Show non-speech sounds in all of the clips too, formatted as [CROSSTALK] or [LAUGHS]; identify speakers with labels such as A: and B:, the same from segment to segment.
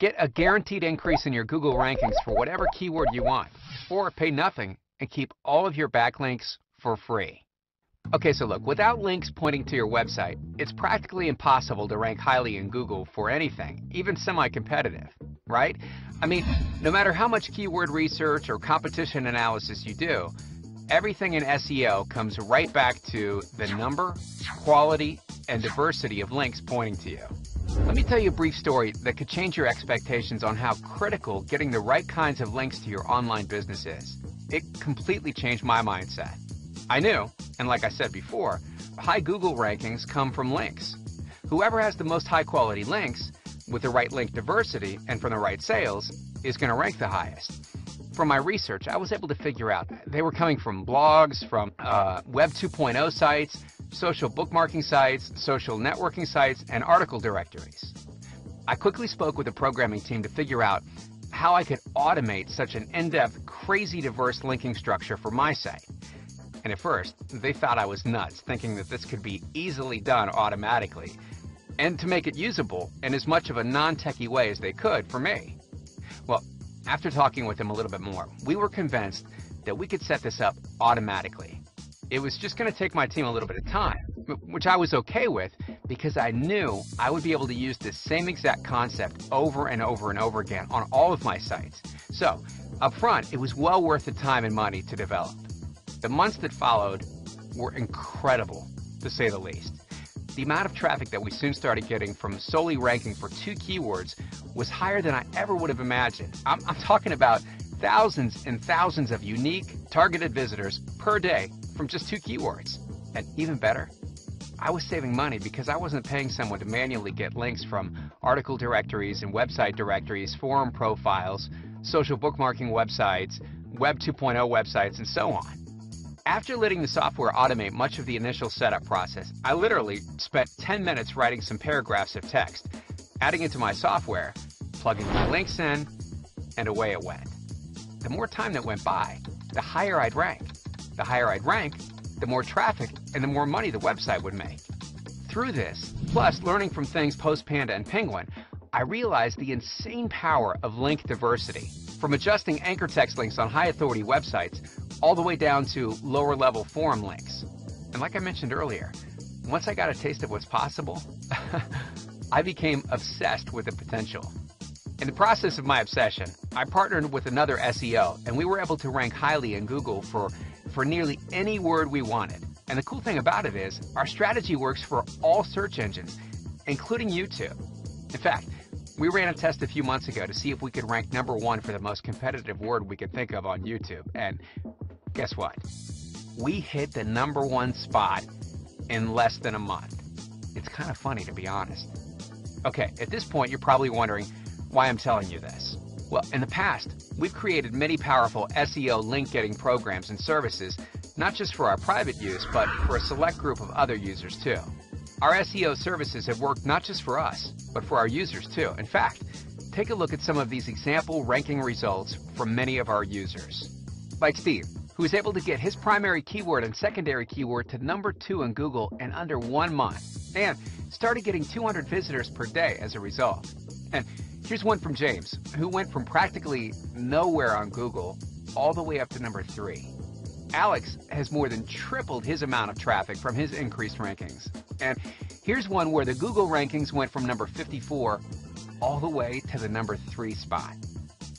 A: Get a guaranteed increase in your Google rankings for whatever keyword you want, or pay nothing and keep all of your backlinks for free. Okay, so look, without links pointing to your website, it's practically impossible to rank highly in Google for anything, even semi-competitive, right? I mean, no matter how much keyword research or competition analysis you do, everything in SEO comes right back to the number, quality, and diversity of links pointing to you. Let me tell you a brief story that could change your expectations on how critical getting the right kinds of links to your online business is. It completely changed my mindset. I knew, and like I said before, high Google rankings come from links. Whoever has the most high quality links, with the right link diversity and from the right sales, is going to rank the highest. From my research, I was able to figure out they were coming from blogs, from uh, Web 2.0 sites, social bookmarking sites, social networking sites, and article directories. I quickly spoke with the programming team to figure out how I could automate such an in-depth, crazy diverse linking structure for my site. And at first, they thought I was nuts, thinking that this could be easily done automatically, and to make it usable in as much of a non-techie way as they could for me. Well, after talking with them a little bit more, we were convinced that we could set this up automatically. It was just going to take my team a little bit of time, which I was okay with because I knew I would be able to use this same exact concept over and over and over again on all of my sites. So, up front, it was well worth the time and money to develop. The months that followed were incredible, to say the least. The amount of traffic that we soon started getting from solely ranking for two keywords was higher than I ever would have imagined. I'm, I'm talking about thousands and thousands of unique, targeted visitors per day from just two keywords. And even better, I was saving money because I wasn't paying someone to manually get links from article directories and website directories, forum profiles, social bookmarking websites, Web 2.0 websites, and so on. After letting the software automate much of the initial setup process, I literally spent 10 minutes writing some paragraphs of text, adding it to my software, plugging my links in, and away it went. The more time that went by, the higher I'd rank. The higher I'd rank, the more traffic and the more money the website would make. Through this, plus learning from things post Panda and Penguin, I realized the insane power of link diversity. From adjusting anchor text links on high authority websites all the way down to lower level forum links. And like I mentioned earlier, once I got a taste of what's possible, [LAUGHS] I became obsessed with the potential. In the process of my obsession, I partnered with another SEO and we were able to rank highly in Google for, for nearly any word we wanted. And the cool thing about it is, our strategy works for all search engines, including YouTube. In fact, we ran a test a few months ago to see if we could rank number one for the most competitive word we could think of on YouTube. And guess what? We hit the number one spot in less than a month. It's kind of funny to be honest. Okay, at this point you're probably wondering why I'm telling you this. Well, in the past, we've created many powerful SEO link getting programs and services, not just for our private use, but for a select group of other users too. Our SEO services have worked not just for us, but for our users too. In fact, take a look at some of these example ranking results from many of our users. Like Steve, who was able to get his primary keyword and secondary keyword to number two in Google in under one month, and started getting 200 visitors per day as a result. And here's one from James, who went from practically nowhere on Google all the way up to number three. Alex has more than tripled his amount of traffic from his increased rankings. And here's one where the Google rankings went from number 54 all the way to the number three spot.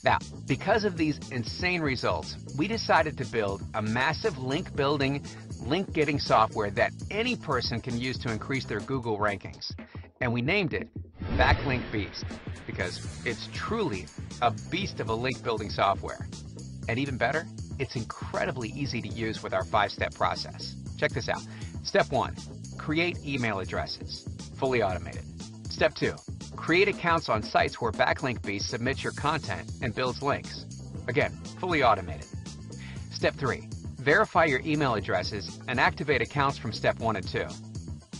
A: Now, because of these insane results, we decided to build a massive link building, link getting software that any person can use to increase their Google rankings. And we named it Backlink Beast because it's truly a beast of a link building software. And even better, it's incredibly easy to use with our five step process. Check this out. Step one, create email addresses, fully automated. Step two, Create accounts on sites where Backlink Beast submits your content and builds links. Again, fully automated. Step 3. Verify your email addresses and activate accounts from Step 1 and 2.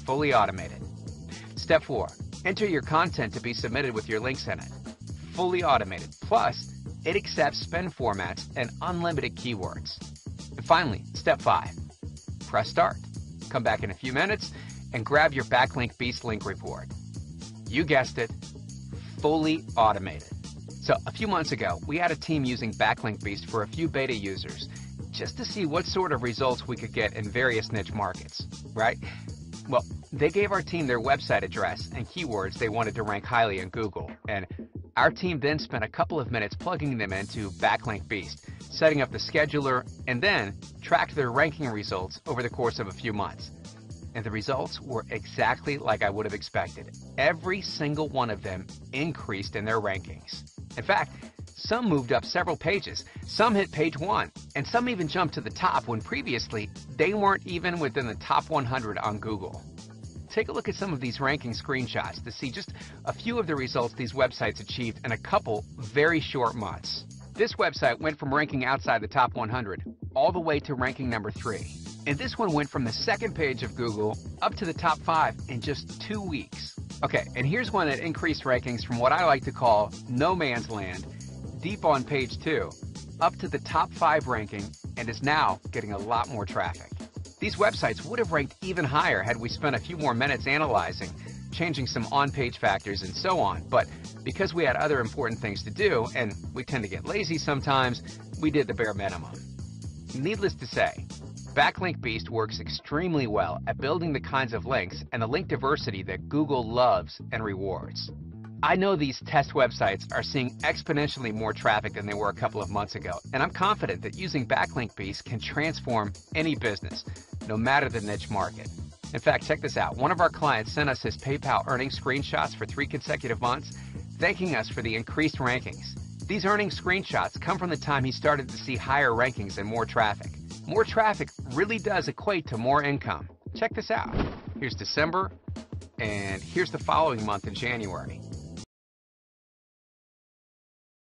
A: Fully automated. Step 4. Enter your content to be submitted with your links in it. Fully automated. Plus, it accepts spend formats and unlimited keywords. And finally, Step 5. Press Start. Come back in a few minutes and grab your Backlink Beast link report. You guessed it, fully automated. So a few months ago, we had a team using Backlink Beast for a few beta users just to see what sort of results we could get in various niche markets, right? Well, they gave our team their website address and keywords they wanted to rank highly in Google, and our team then spent a couple of minutes plugging them into Backlink Beast, setting up the scheduler, and then tracked their ranking results over the course of a few months. And the results were exactly like I would have expected. Every single one of them increased in their rankings. In fact, some moved up several pages, some hit page one, and some even jumped to the top when previously they weren't even within the top 100 on Google. Take a look at some of these ranking screenshots to see just a few of the results these websites achieved in a couple very short months. This website went from ranking outside the top 100 all the way to ranking number 3. And this one went from the second page of Google up to the top 5 in just two weeks. Okay, and here's one that increased rankings from what I like to call no man's land, deep on page 2, up to the top 5 ranking and is now getting a lot more traffic. These websites would have ranked even higher had we spent a few more minutes analyzing, changing some on-page factors and so on, but because we had other important things to do, and we tend to get lazy sometimes, we did the bare minimum. Needless to say, Backlink Beast works extremely well at building the kinds of links and the link diversity that Google loves and rewards. I know these test websites are seeing exponentially more traffic than they were a couple of months ago, and I'm confident that using Backlink Beast can transform any business, no matter the niche market. In fact, check this out. One of our clients sent us his PayPal earnings screenshots for three consecutive months, thanking us for the increased rankings. These earnings screenshots come from the time he started to see higher rankings and more traffic. More traffic really does equate to more income. Check this out. Here's December, and here's the following month in January.